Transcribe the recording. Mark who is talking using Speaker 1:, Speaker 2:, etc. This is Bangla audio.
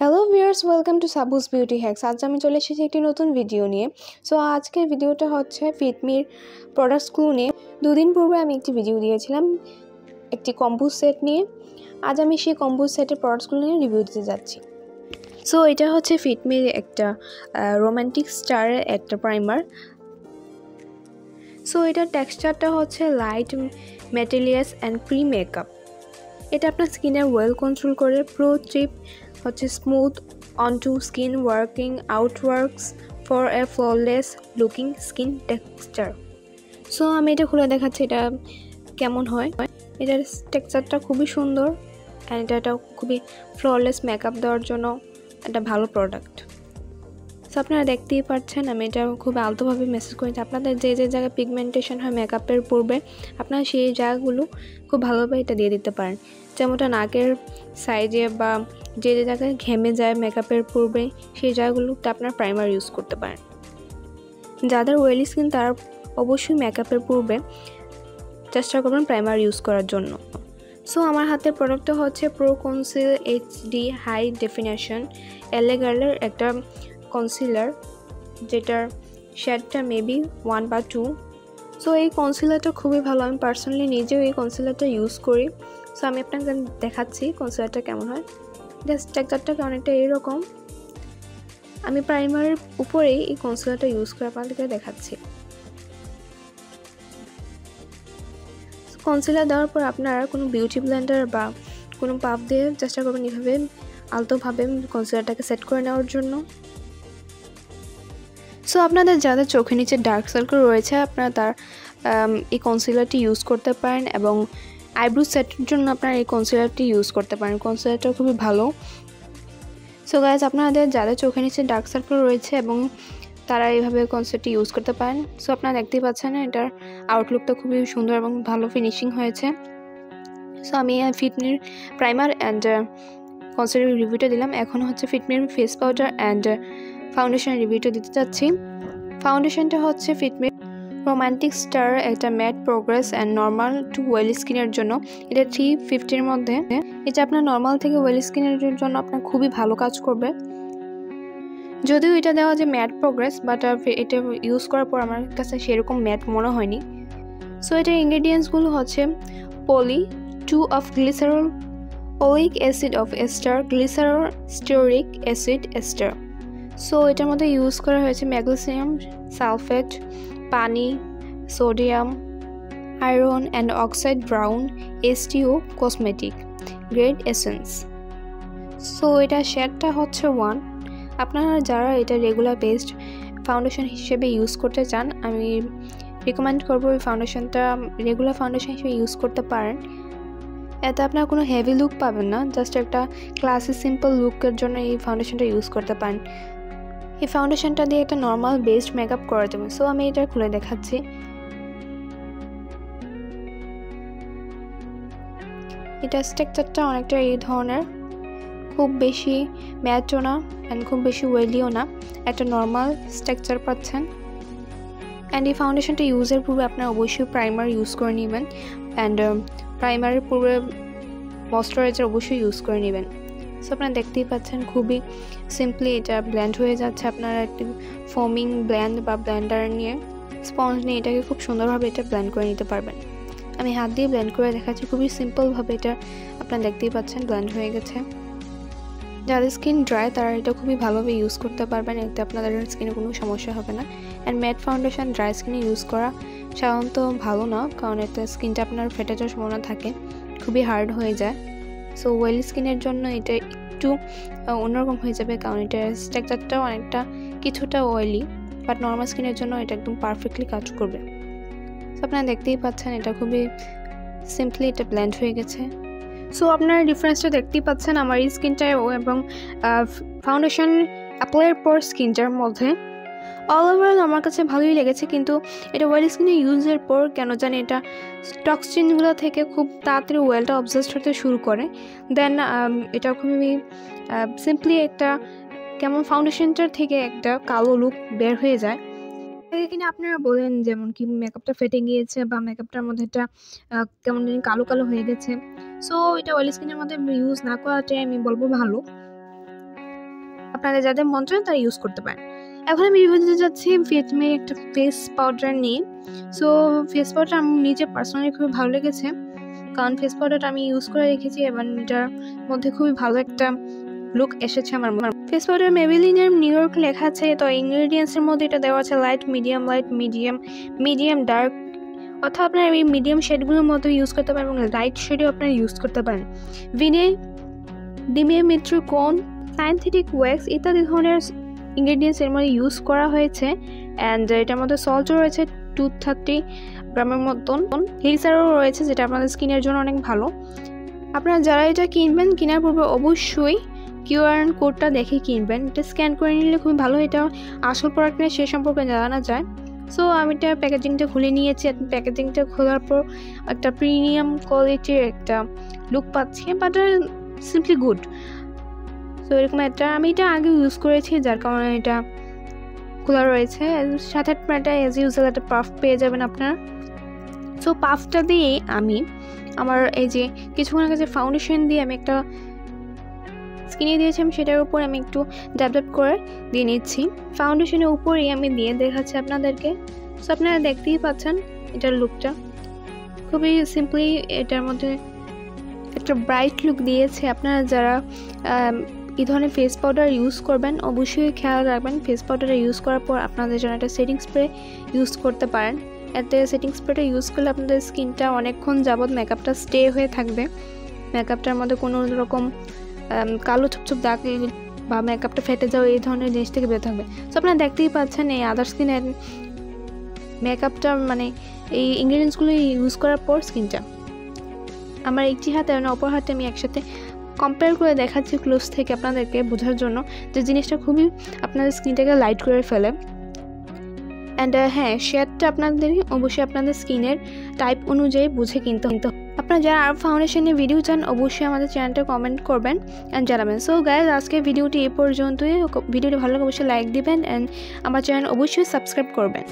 Speaker 1: Hello viewers welcome to Sabu's beauty hacks আজ আমি চলে এসেছি একটি নতুন ভিডিও নিয়ে। সো আজকের ভিডিওটা হচ্ছে ফিটমির প্রোডাক্টসগুলো নিয়ে। দুদিন পূর্বে আমি একটি ভিডিও দিয়েছিলাম, একটি কম্পোজ সেট নিয়ে। আজ আমি সেই কম্পোজ সেটের প্রোডাক্টসগুলো নিয়ে রিভিউ দিতে যাচ্ছি। সো এটা হচ্ছে ফিটমির একটা রোম্যান্টিক স্টারের একটা প্রাইমার সো এটার টেক্সচারটা হচ্ছে light materials and pre makeup এটা আপনার স্কিনের ওয়েল কন্ট্রোল করে প্রো ট্রিপ হচ্ছে smooth on to skin working outworks for a flawless looking skin texture so আমি এটা খুলে দেখাচ্ছি, এটা কেমন হয়? এটার টেক্সচারটা খুবই সুন্দর অ্যান্ড এটা খুবই ফ্ললেস মেকআপ দেওয়ার জন্য একটা ভালো প্রোডাক্ট সো আপনারা দেখতেই পাচ্ছেন, আমি এটা খুব আলতোভাবে মেসেজ করেছি আপনাদের যে যে জায়গায় পিগমেন্টেশন হয় মেকআপের পূর্বে, আপনারা সেই জায়গাগুলো খুব ভালোভাবে এটা দিয়ে দিতে পারেন। যেমনটা নাকের সাইজে বা যে যে জায়গায় ঘেমে যায় মেকআপের পূর্বে, সেই জায়গাগুলোতে আপনার প্রাইমার ইউজ করতে পারেন। যাদের ওয়েলি স্কিন তারা অবশ্যই মেকআপের পূর্বে চেষ্টা করবেন প্রাইমার ইউজ করার জন্য। সো আমার হাতের প্রোডাক্টটা হচ্ছে pro conceal HD high definition LA গার্লের একটা কনসিলার যেটার শেডটা মেবি ওয়ান বা টু সো এই কনসিলারটা খুবই ভালো। আমি পার্সোনালি নিজেও এই কনসিলারটা ইউজ করি। সো আমি আপনাকে দেখাচ্ছি কনসিলারটা কেমন হয়। জাস্ট টেক্সচারটা অনেকটা এরকম। আমি প্রাইমারের উপরেই এই কনসিলারটা ইউজ করে আপনাদেরকে দেখাচ্ছি। কনসিলার দেওয়ার পর আপনারা কোনো বিউটি ব্লেন্ডার বা কোনো পাপ দিয়ে চেষ্টা করবেন এভাবে আলতোভাবে কনসিলারটাকে সেট করে নেওয়ার জন্য। সো আপনাদের যাদের চোখে নিচে ডার্ক সার্কেল রয়েছে, আপনারা তার এই কনসিলারটি ইউজ করতে পারেন এবং আইব্রো সেটের জন্য আপনারা এই কনসিলারটি ইউজ করতে পারেন। কনসিলারটা খুবই ভালো। সো গাইজ আপনাদের যাদের চোখে নিচে ডার্ক সার্কেল রয়েছে এবং তারা এইভাবে কনসিলারটি ইউজ করতে পারেন সো আপনারা দেখতেই পাচ্ছেন এটার আউটলুকটা খুবই সুন্দর এবং ভালো ফিনিশিং হয়েছে। সো আমি ফিটমির প্রাইমার অ্যান্ড কনসিলার রিভিউটা দিলাম। এখন হচ্ছে ফিটমির ফেস পাউডার অ্যান্ড ফাউন্ডেশন রিভিউটা দিতে চাচ্ছি। ফাউন্ডেশনটা হচ্ছে ফিটমির রোমান্টিক স্টার একটা matte progress and normal to oil স্কিনের জন্য। এটা থ্রি ফিফটির মধ্যে। এটা আপনার নর্মাল থেকে ওয়েল স্কিনের জন্য আপনার খুবই ভালো কাজ করবে। যদিও এটা দেওয়া যে ম্যাট প্রোগ্রেস বাট এটা ইউজ করার পর আমার কাছে সেরকম ম্যাট মনে হয়নি। সো এটার ইনগ্রেডিয়েন্টসগুলো হচ্ছে poly two of glycerol oleic acid of ester glycerol stearic acid ester so এটার মধ্যে ইউজ করা হয়েছে ম্যাগনেসিয়াম সালফেট পানি sodium iron and oxide brown এসটিও cosmetic grade essence so এটা শেডটা হচ্ছে ওয়ান আপনারা যারা এটা রেগুলার বেসড ফাউন্ডেশন হিসেবে ইউজ করতে চান, আমি রিকমেন্ড করব ওই ফাউন্ডেশনটা রেগুলার ফাউন্ডেশন হিসেবে ইউজ করতে পারেন। এতে আপনার কোনো হেভি লুক পাবেন না জাস্ট একটা ক্লাসি সিম্পল লুকের জন্য এই ফাউন্ডেশনটা ইউজ করতে পারেন। এই ফাউন্ডেশনটা দিয়ে একটা নর্মাল বেসড মেকআপ করা যাবে সো আমি এটা খুলে দেখাচ্ছি। এটা স্ট্রাকচারটা অনেকটা এই ধরনের। খুব বেশি ম্যাচও না অ্যান্ড খুব বেশি ওয়েলিও না। একটা নর্মাল স্ট্রাকচার পাচ্ছেন। অ্যান্ড এই ফাউন্ডেশনটা ইউজের পূর্বে আপনার অবশ্যই প্রাইমার ইউজ করে নেবেন। অ্যান্ড প্রাইমারের পূর্বে ময়শ্চারাইজার অবশ্যই ইউজ করে নেবেন। সো আপনারা দেখতেই পাচ্ছেন খুবই সিম্পলি এটা ব্ল্যান্ড হয়ে যাচ্ছে আপনারা একটি ফোমিং ব্ল্যান্ড বা ব্ল্যান্ডার নিয়ে। স্পঞ্জ নিয়ে এটাকে খুব সুন্দরভাবে এটা ব্ল্যান্ড করে নিতে পারবেন। আমি হাত দিয়ে ব্ল্যান্ড করে দেখাচ্ছি, খুবই সিম্পলভাবে এটা আপনারা দেখতেই পাচ্ছেন ব্ল্যান্ড হয়ে গেছে। যাদের স্কিন ড্রাই তারা এটা খুবই ভালোভাবে ইউজ করতে পারবেন, এতে আপনাদের স্কিনে কোনো সমস্যা হবে না। অ্যান্ড ম্যাট ফাউন্ডেশন ড্রাই স্কিনে ইউজ করা সাধারণত ভালো না, কারণ এতে স্কিনটা আপনার ফেটে যাওয়ার সম্ভাবনা থাকে, খুবই হার্ড হয়ে যায়। সো ওয়েল স্কিনের জন্য এটা একটু অন্যরকম হয়ে যাবে কারণ এটার স্ট্রাকচারটাও অনেকটা কিছুটা অয়েলি বাট নর্মাল স্কিনের জন্য এটা একদম পারফেক্টলি কাজ করবে। সো আপনারা দেখতেই পাচ্ছেন এটা খুবই সিম্পলি এটা ব্ল্যান্ড হয়ে গেছে। সো আপনারা ডিফারেন্সটা দেখতেই পাচ্ছেন আমার এই স্কিনটা এবং ফাউন্ডেশন অ্যাপ্লাইয়ের পর স্কিনটার মধ্যে অল ওভারঅল আমার কাছে ভালোই লেগেছে, কিন্তু এটা ওয়েল স্কিনে ইউজের পর কেন জানি এটা টক্সিনগুলো থেকে খুব তাড়াতাড়ি ওয়েলটা অবজাস্ট হতে শুরু করে। দেন এটা খুবই সিম্পলি একটা কেমন ফাউন্ডেশনটার থেকে একটা কালো লুক বের হয়ে যায়। কিনা আপনারা বলেন, যেমন কি মেকআপটা ফেটে গিয়েছে বা মেকআপটার মধ্যে একটা কেমন জানি কালো কালো হয়ে গেছে। সো এটা অয়েল স্কিনের মধ্যে ইউজ না করাটাই আমি বলব ভালো। আপনাদের যাদের মন চায় তারা ইউজ করতে পারেন। এখন আমি রিভিউ দিতে যাচ্ছি ফিটমির একটা ফেস পাউডার নিয়ে। সো ফেস পাউডার আমার নিজে পার্সোনালি খুবই ভালো লেগেছে। কারণ ফেস পাউডারটা আমি ইউজ করে রেখেছি এবং এটার মধ্যে খুবই ভালো একটা লুক এসেছে আমার ফেস পাউডার মেবিলিনের নিউ ইয়র্ক লেখা আছে, তো ইনগ্রিডিয়েন্টসের মধ্যে এটা দেওয়া আছে light medium light medium medium dark অর্থাৎ আপনার এই মিডিয়াম শেডগুলোর মধ্যে ইউজ করতে পারেন এবং লাইট শেডেও আপনারা ইউজ করতে পারেন। ভিনে ডিমিয়া মিত্র কোন সাইন্থেটিক ওয়াক্স ইত্যাদি ধরনের ইনগ্রিডিয়েন্টস এর মধ্যে ইউজ করা হয়েছে অ্যান্ড এটার মধ্যে সল্টও রয়েছে টু থার্টি গ্রামের মতন। হিলসারও রয়েছে, যেটা আপনাদের স্কিনের জন্য অনেক ভালো। আপনারা যারা এটা কিনবেন, কেনার পূর্বে অবশ্যই কিউআর কোডটা দেখে কিনবেন। এটা স্ক্যান করে নিলে খুবই ভালো, এটা আসল প্রোডাক্ট নিয়ে সে সম্পর্কে জানা যায়। সো আমি এটা প্যাকেজিংটা খুলে নিয়েছি প্যাকেজিংটা খোলার পর একটা প্রিমিয়াম কোয়ালিটির একটা লুক পাচ্ছি বাট সিম্পলি গুড সো এরকম একটা, আমি এটা আগে ইউজ করেছি, যার কারণে এটা খোলা রয়েছে। সাথে একটা এজ ইউজুয়াল একটা পাফ পেয়ে যাবেন আপনারা। সো পাফটা দিয়ে আমি আমার এই যে কিছুক্ষণ আগে যে ফাউন্ডেশন দিয়ে আমি একটা স্কিনে দিয়েছি, আমি সেটার উপর আমি একটু ড্যাপ করে দিয়ে নিচ্ছি। ফাউন্ডেশনের উপরেই আমি দিয়ে দেখাচ্ছি আপনাদেরকে। সো আপনারা দেখতেই পাচ্ছেন এটার লুকটা খুবই সিম্পলি এটার মধ্যে একটা ব্রাইট লুক দিয়েছে। আপনারা যারা এই ধরনের ফেস পাউডার ইউজ করবেন, অবশ্যই খেয়াল রাখবেন ফেস পাউডার ইউজ করার পর আপনাদের জন্য একটা সেটিং স্প্রে ইউজ করতে পারেন। এতে সেটিং স্প্রেটা ইউজ করলে আপনাদের স্কিনটা অনেকক্ষণ যাবৎ মেকআপটা স্টে হয়ে থাকবে। মেকআপটার মধ্যে কোনো রকম কালো ছুপছুপ দাগ বা মেকআপটা ফেটে যাওয়া এই ধরনের জিনিস থেকে বের থাকবে সো আপনারা দেখতেই পাচ্ছেন এই আদার স্কিনের মেকআপটা মানে এই ইনগ্রিডিয়েন্টসগুলো ইউজ করার পর স্কিনটা আমার একটি হাতে অপর হাতে আমি একসাথে কম্পেয়ার করে দেখাচ্ছি ক্লোজ থেকে আপনাদেরকে বোঝার জন্য যে জিনিসটা খুবই আপনাদের স্কিনটাকে লাইট করে ফেলে। অ্যান্ড হ্যাঁ শেয়ারটা আপনাদের অবশ্যই আপনাদের স্কিনের টাইপ অনুযায়ী বুঝে কিনতে হতো আপনারা যারা আর ফাউন্ডেশনের ভিডিও চান, অবশ্যই আমাদের চ্যানেলটা কমেন্ট করবেন অ্যান্ড জানাবেন। সো গাইজ আজকে ভিডিওটি এ পর্যন্তই। ভিডিওটি ভালো লাগে অবশ্যই লাইক দিবেন অ্যান্ড আমার চ্যানেল অবশ্যই সাবস্ক্রাইব করবেন।